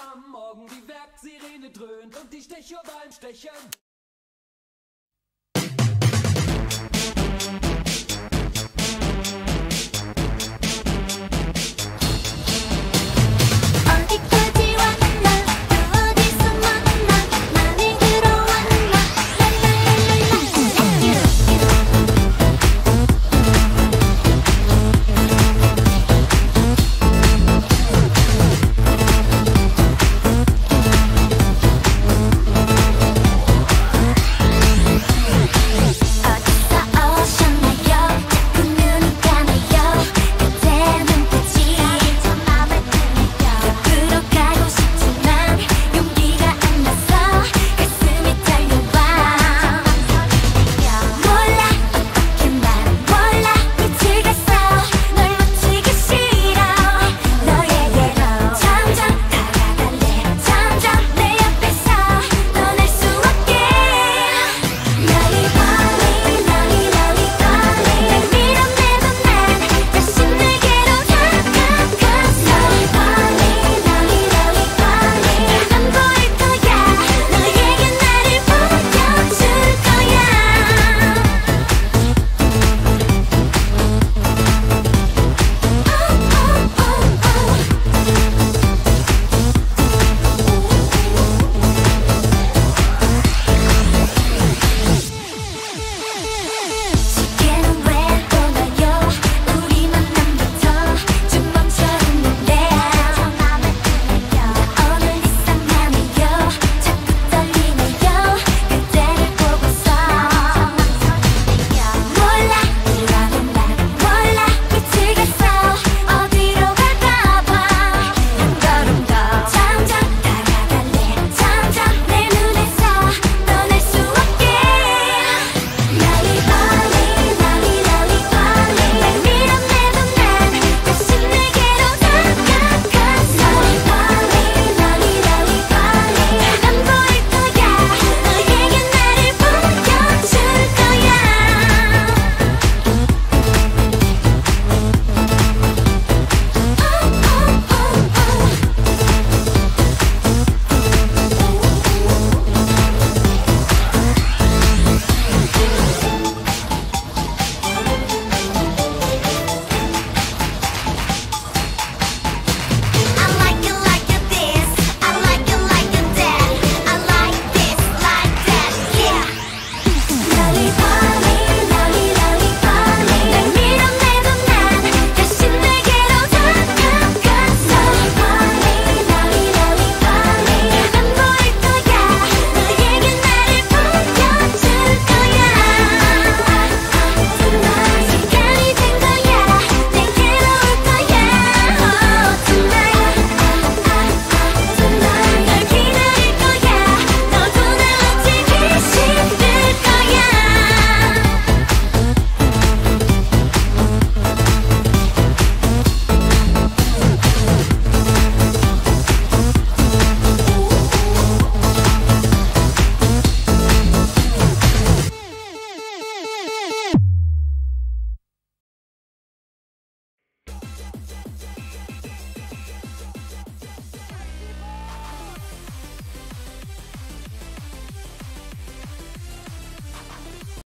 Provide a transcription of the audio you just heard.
am Morgen die Werksirene dröhnt und die Stecher beim Stechen.